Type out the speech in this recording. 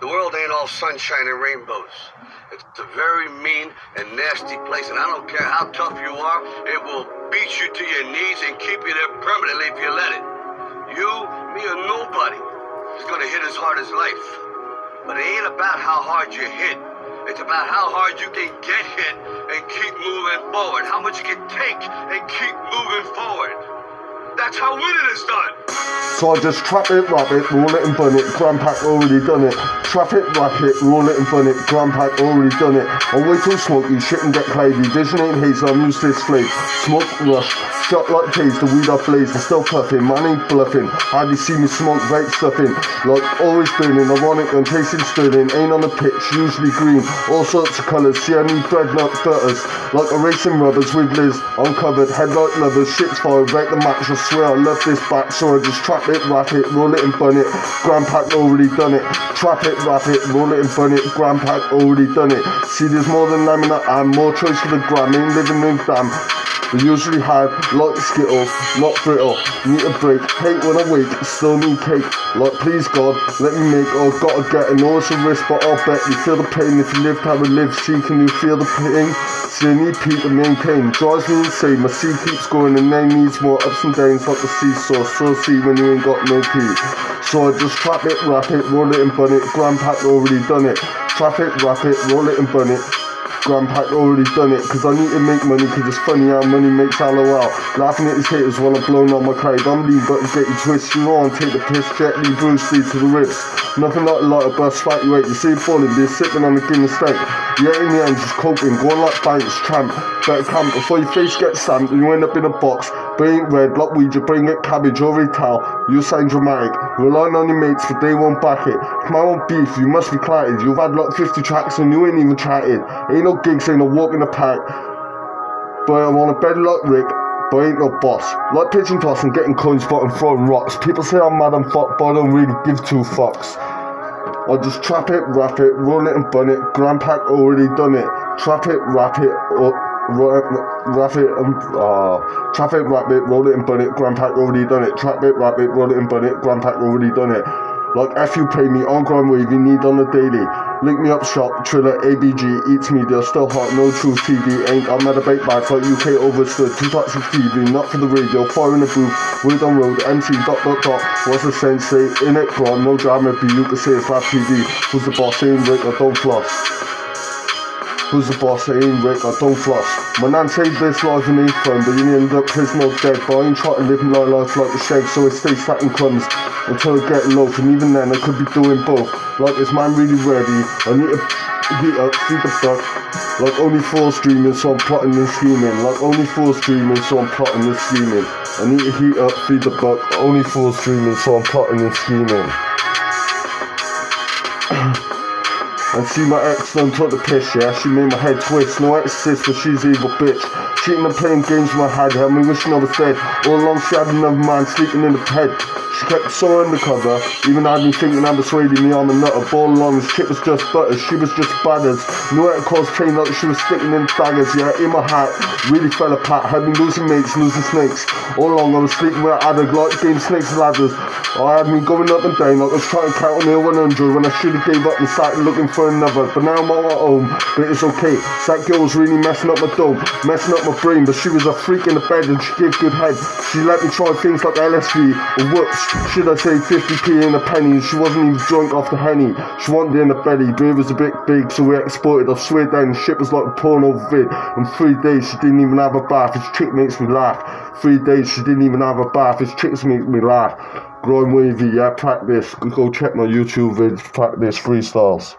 The world ain't all sunshine and rainbows. It's a very mean and nasty place, and I don't care how tough you are, it will beat you to your knees and keep you there permanently if you let it. You, me, or nobody is gonna hit as hard as life. But it ain't about how hard you hit. It's about how hard you can get hit and keep moving forward. How much you can take and keep moving forward. That's how winning is done. So I just trap it, wrap it, roll it and burn it. Grandpack already done it. Trap it, wrap it, roll it and bun it. Grandpack already done it. I wait till smoky, shit and get cloudy. Vision ain't hazy, I'm used to this flame. Smoke rush, shot like taste, the weed I blaze, I'm still puffing. Man ain't bluffing. Hardly see me smoke, vape stuffing. Like always burning, ironic and tasting sterling. Ain't on the pitch, usually green. All sorts of colours, see I need dreadnought butters. Like a racing rubbers with Liz, uncovered, headlight lovers, shit's fire, break the match, I swear I love this back, so I just trap it, wrap it, roll it and bun it. Grandpack already done it. Trap it, wrap it, roll it and bun it. Grandpack already done it. See, there's more than laminate and more choice for the gram. Ain't living in damn. We usually have like Skittles, not brittle. Need a break, hate when I wake, still need cake. Like please God, let me make or gotta get. I know it's a risk, but I'll bet you feel the pain if you lived how we live. See, can you feel the pain? See, I need Pete to maintain. Drives me insane, my sea keeps going and then needs more ups and downs like the seesaw. So see when you ain't got no Pete. So I just trap it, wrap it, roll it and bun it. grandpa already done it. Trap it, wrap it, roll it and bun it. Grandpack already done it, cause I need to make money, cause it's funny how money makes LOL. Laughing at his haters while I'm blowing on my cloud. I'm lean, but get you twist, you on, take the piss, Jet Li, Bruce Lee to the ribs. Nothing like a light of bus, fight you eight. You see falling, be sipping on the Guinness steak. Yeah, in the end, just coping, going like banks, tramp. Better camp before your face gets stamped and you end up in a box. Ain't red, like weed, you bring it cabbage or retail. You sound dramatic, relying on your mates for won't back it. My own beef, you must be clatted. You've had like 50 tracks and you ain't even chatted. Ain't no gigs, ain't no walk in the park. But I want a bed like Rick, but ain't no boss. Like pitching toss and getting coins, but I'm throwing rocks. People say I'm mad and fuck, but I don't really give two fucks. I just trap it, wrap it, roll it and bun it. Grandpa already done it. Trap it, wrap it, up, wrap, wrap it and uh, trap it, wrap it, roll it and bun it. Grandpack already done it. Trap it, wrap it, roll it and bun it. Grandpack already done it. Like F you pay me on grind wave, you need on the daily. Link me up shop, Triller, ABG, Eats Media, still hot, no truth TV, ain't got mad debate back like UK overstood, two parts of TV, not for the radio, fire in the booth, word on road, MC dot dot dot, what's the sensei, in it, bro, no drama, be you can say it's live TV, who's the boss, ain't Rick, I don't floss. Who's the boss? It ain't Rick, I don't floss. My nan saved this fun, but you end up prison or dead. But I ain't trying to live my life like the shake, so I stay fat and crumbs until I get low. And even then, I could be doing both. Like this man really ready. I need to heat up, feed the buck. Like only four streaming, so I'm plotting and scheming. Like only four streaming, so I'm plotting and scheming. I need to heat up, feed the buck. Only four streaming, so I'm plotting and scheming. And see my ex done took the piss, yeah. She made my head twist. No exorcist, but she's evil bitch. Cheating and playing games with my head, had me wishing I was dead. All along she had another man sleeping in the bed. She kept so undercover, even had me thinking I persuaded me on the nutter. Ball along, this chick was just butters, she was just badders. Knew how to cause pain like she was sticking in daggers, yeah. In my hat, really fell apart. Had me losing mates, losing snakes. All along I was sleeping with an addict, like game snakes and ladders. I had me going up and down like I was trying to count on the 100 when I should have gave up and started looking for another. But now I'm all at home, but it's okay. That girl was really messing up my dome, messing up my brain, but she was a freak in the bed and she gave good head. She let me try things like LSD or whoops, should I say 50p in a penny. She wasn't even drunk off the henny. She wanted in the belly, but it was a bit big, so we exported. I swear down, shit was like a porno vid. In three days, she didn't even have a bath. This chick makes me laugh. Three days, she didn't even have a bath. This chick makes me laugh. Grime Wavey, yeah, practice. Go check my YouTube vids, practice freestyles.